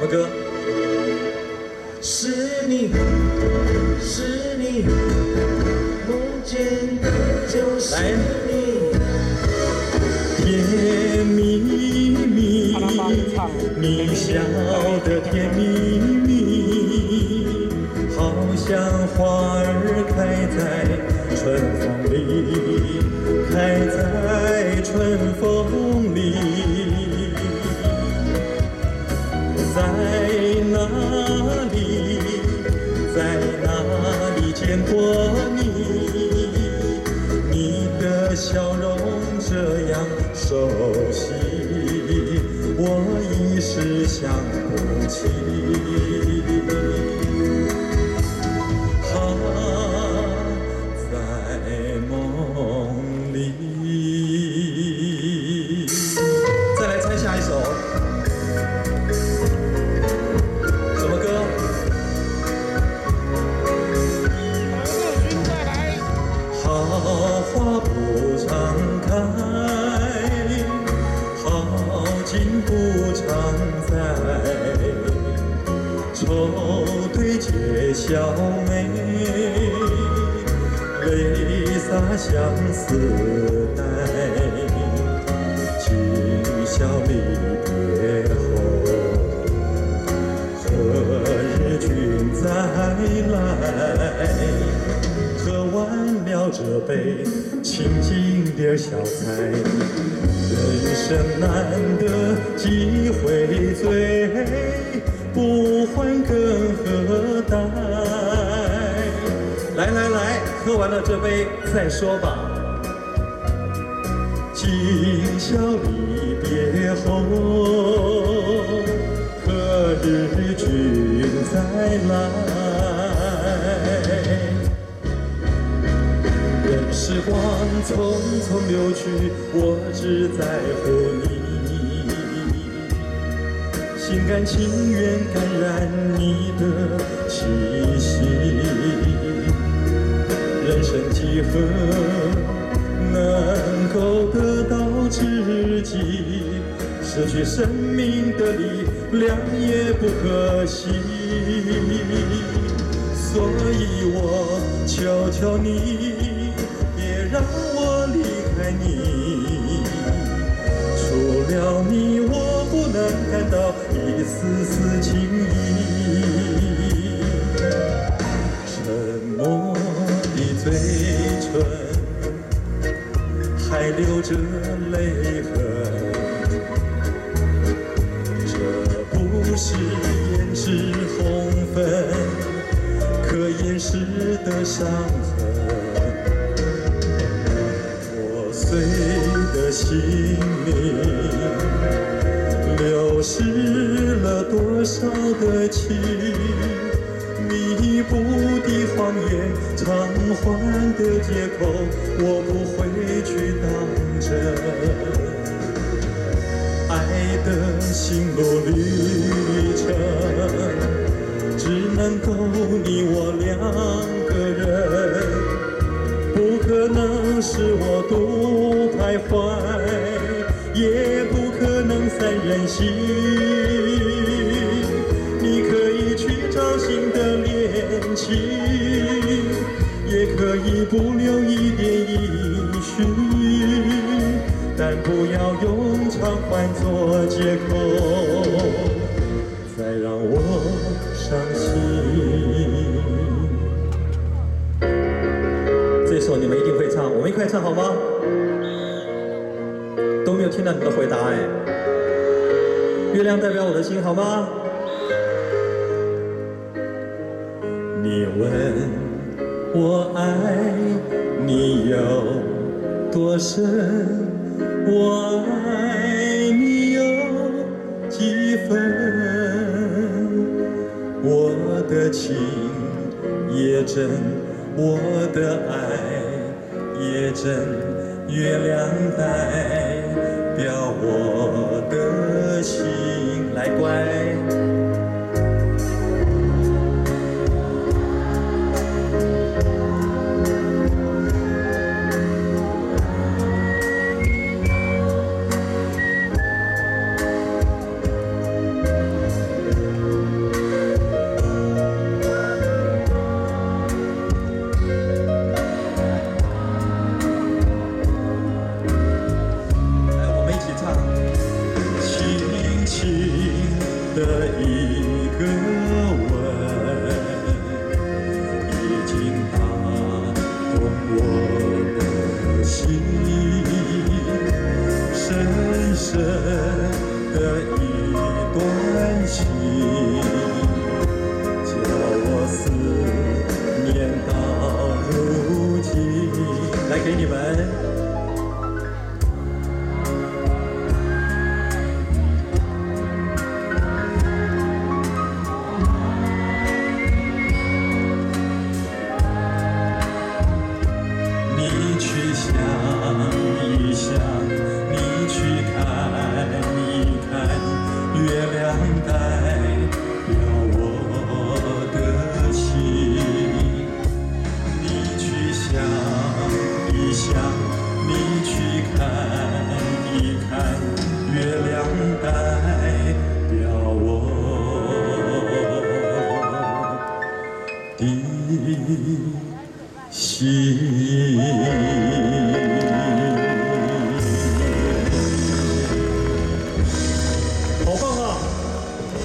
么歌？是你，是你，梦见的就是你，甜蜜蜜，你笑的甜蜜蜜，好像花儿开在春风里，开在春风过你？你的笑容这样熟悉，我一时想不起。心不常在。愁堆解笑眉，泪洒相思这杯清静点小菜，人生难得几回醉，不欢更何待？来来来，喝完了这杯再说吧。今宵离别后，何日君再来？时光匆匆流去，我只在乎你。心甘情愿感染你的气息。人生几何能够得到知己？失去生命的力量也不可惜。所以我求求你，我的嘴唇还留着泪痕，这不是胭脂红粉可掩饰的伤痕。破碎的心灵，流失了多少的情？弥补的谎言，偿还的借口，我不会去当真。爱的心路旅程，只能够你我两个人。不可能是我独徘徊，也不可能三人行。可以不留一点音讯，但不要用偿还做借口，再让我伤心。这首你们一定会唱，我们一块唱好吗？都没有听到你的回答哎。月亮代表我的心，好吗？你问我爱你有多深，我爱你有几分？我的情也真，我的爱也真，月亮代想你去看一看月亮代表我的心。